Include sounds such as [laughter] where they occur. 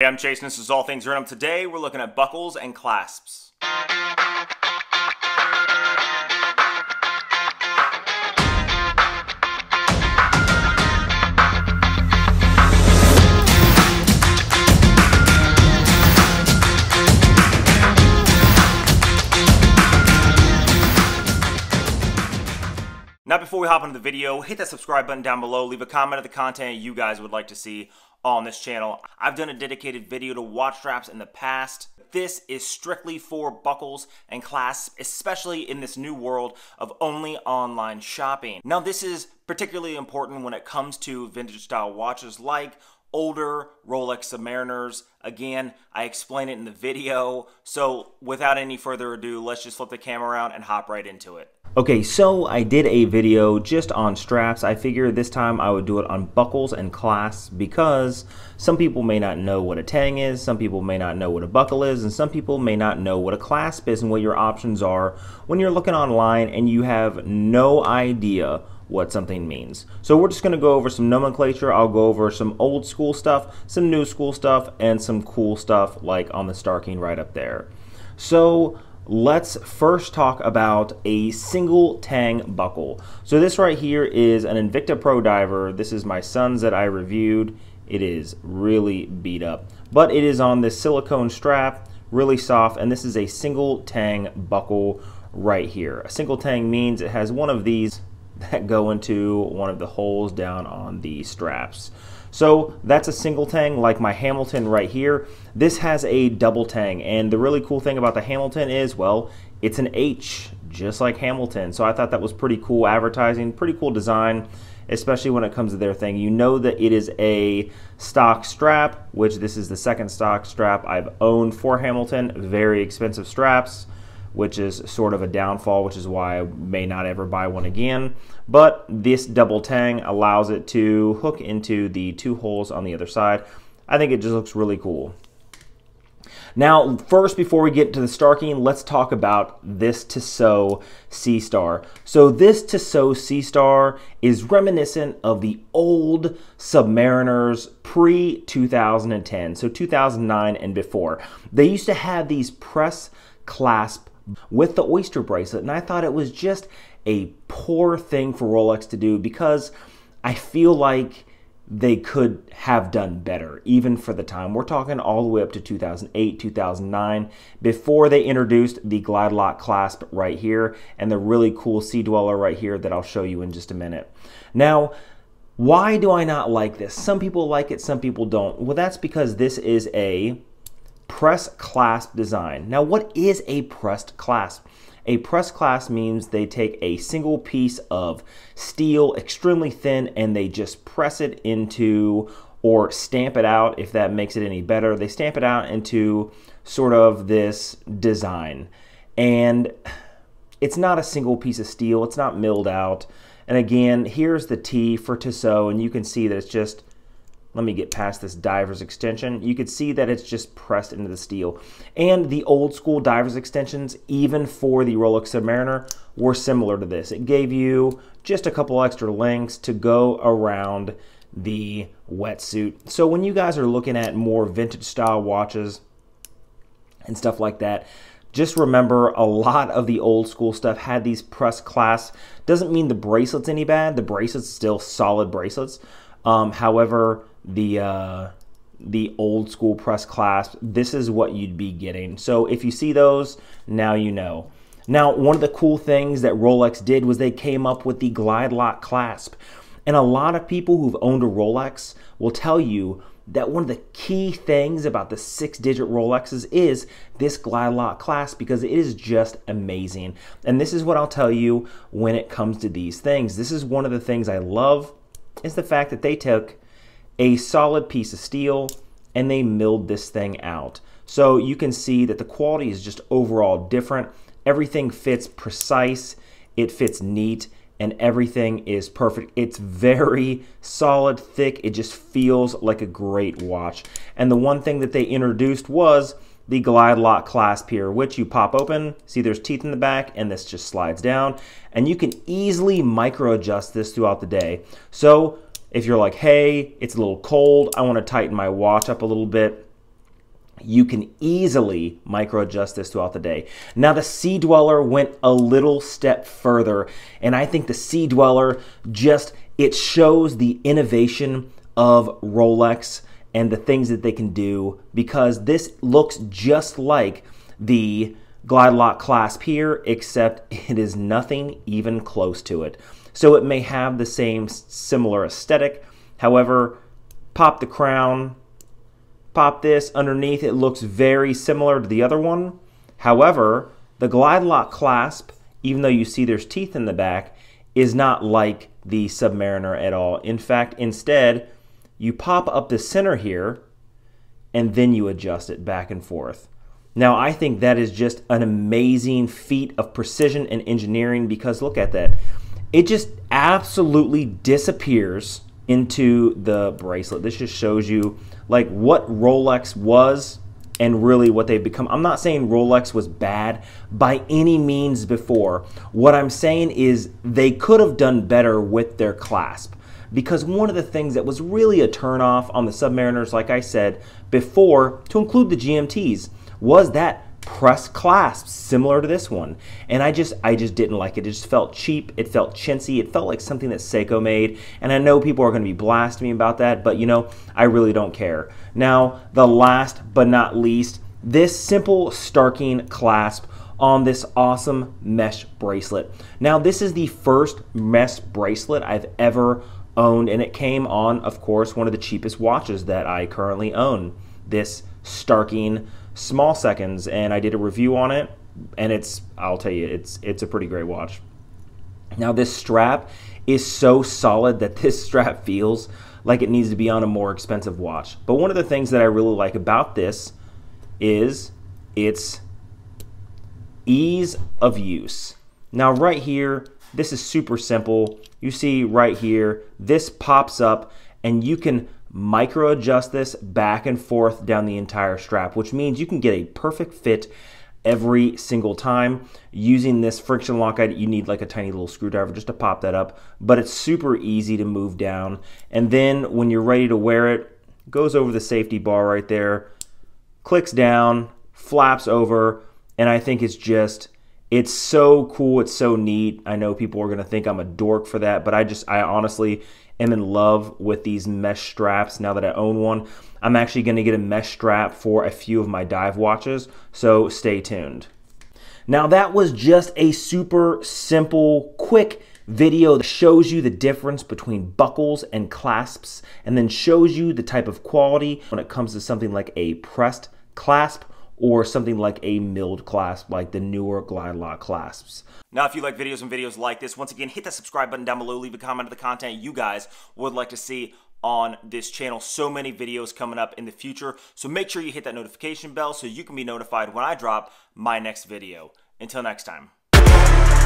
Hey, I'm and this is All Things Random. Today, we're looking at buckles and clasps. Now, before we hop into the video, hit that subscribe button down below. Leave a comment of the content you guys would like to see on this channel. I've done a dedicated video to watch straps in the past. This is strictly for buckles and clasps, especially in this new world of only online shopping. Now, this is particularly important when it comes to vintage style watches like older Rolex Submariners. Again, I explain it in the video. So without any further ado, let's just flip the camera around and hop right into it. Okay, so I did a video just on straps. I figured this time I would do it on buckles and clasps because some people may not know what a tang is, some people may not know what a buckle is, and some people may not know what a clasp is and what your options are when you're looking online and you have no idea what something means. So we're just going to go over some nomenclature. I'll go over some old school stuff, some new school stuff, and some cool stuff like on the Starking right up there. So let's first talk about a single tang buckle. So this right here is an Invicta Pro Diver. This is my son's that I reviewed. It is really beat up, but it is on this silicone strap, really soft, and this is a single tang buckle right here. A single tang means it has one of these that go into one of the holes down on the straps. So that's a single tang like my Hamilton right here. This has a double tang and the really cool thing about the Hamilton is, well, it's an H just like Hamilton. So I thought that was pretty cool advertising, pretty cool design, especially when it comes to their thing. You know that it is a stock strap, which this is the second stock strap I've owned for Hamilton. Very expensive straps which is sort of a downfall, which is why I may not ever buy one again. But this double tang allows it to hook into the two holes on the other side. I think it just looks really cool. Now, first, before we get to the Starking, let's talk about this Tissot Seastar. So this Tissot Seastar is reminiscent of the old Submariners pre-2010, so 2009 and before. They used to have these press clasp with the Oyster bracelet. And I thought it was just a poor thing for Rolex to do because I feel like they could have done better, even for the time. We're talking all the way up to 2008, 2009, before they introduced the Glide Lock clasp right here and the really cool Sea Dweller right here that I'll show you in just a minute. Now, why do I not like this? Some people like it, some people don't. Well, that's because this is a press clasp design. Now, what is a pressed clasp? A press clasp means they take a single piece of steel, extremely thin, and they just press it into or stamp it out, if that makes it any better. They stamp it out into sort of this design. And it's not a single piece of steel, it's not milled out. And again, here's the T for Tissot, and you can see that it's just let me get past this diver's extension. You could see that it's just pressed into the steel. And the old school diver's extensions, even for the Rolex Submariner, were similar to this. It gave you just a couple extra links to go around the wetsuit. So when you guys are looking at more vintage style watches and stuff like that, just remember a lot of the old school stuff had these press clasp. Doesn't mean the bracelet's any bad. The bracelet's still solid bracelets. Um, however, the uh, the old school press clasp, this is what you'd be getting. So if you see those, now you know. Now, one of the cool things that Rolex did was they came up with the glide lock clasp. And a lot of people who've owned a Rolex will tell you that one of the key things about the six digit Rolexes is this glide lock clasp because it is just amazing. And this is what I'll tell you when it comes to these things. This is one of the things I love is the fact that they took a solid piece of steel and they milled this thing out. So you can see that the quality is just overall different. Everything fits precise, it fits neat, and everything is perfect. It's very solid, thick. It just feels like a great watch. And the one thing that they introduced was the glide lock clasp here, which you pop open, see there's teeth in the back, and this just slides down. And you can easily micro adjust this throughout the day. So if you're like, hey, it's a little cold, I want to tighten my watch up a little bit, you can easily micro adjust this throughout the day. Now the Sea Dweller went a little step further and I think the Sea Dweller just it shows the innovation of Rolex and the things that they can do because this looks just like the Glide Lock clasp here except it is nothing even close to it. So it may have the same similar aesthetic. However, pop the crown, pop this underneath, it looks very similar to the other one. However, the Glide Lock clasp, even though you see there's teeth in the back, is not like the Submariner at all. In fact, instead, you pop up the center here and then you adjust it back and forth. Now, I think that is just an amazing feat of precision and engineering because look at that. It just absolutely disappears into the bracelet. This just shows you like what Rolex was and really what they've become. I'm not saying Rolex was bad by any means before. What I'm saying is they could have done better with their clasp. Because one of the things that was really a turnoff on the Submariners, like I said before, to include the GMTs, was that press clasp similar to this one. And I just I just didn't like it. It just felt cheap. It felt chintzy. It felt like something that Seiko made. And I know people are going to be blasting me about that but you know I really don't care. Now the last but not least this simple Starking clasp on this awesome mesh bracelet. Now this is the first mesh bracelet I've ever owned and it came on of course one of the cheapest watches that I currently own. This Starking small seconds, and I did a review on it, and it's I'll tell you, it's it's a pretty great watch. Now this strap is so solid that [laughs] this strap feels like it needs to be on a more expensive watch. But one of the things that I really like about this is its ease of use. Now right here, this is super simple. You see right here, this pops up and you can micro adjust this back and forth down the entire strap, which means you can get a perfect fit every single time. Using this friction lock, you need like a tiny little screwdriver just to pop that up, but it's super easy to move down. And then when you're ready to wear it, goes over the safety bar right there, clicks down, flaps over, and I think it's just it's so cool it's so neat i know people are going to think i'm a dork for that but i just i honestly am in love with these mesh straps now that I own one. I'm actually going to get a mesh strap for a few of my dive watches, so stay tuned. Now that was just a super simple, quick video that shows you the difference between buckles and clasps and then shows you the type of quality when it comes to something like a pressed clasp or something like a milled clasp like the newer Glide Lock clasps. Now, if you like videos and videos like this, once again, hit that subscribe button down below. Leave a comment of the content you guys would like to see on this channel. So many videos coming up in the future. So make sure you hit that notification bell so you can be notified when I drop my next video. Until next time.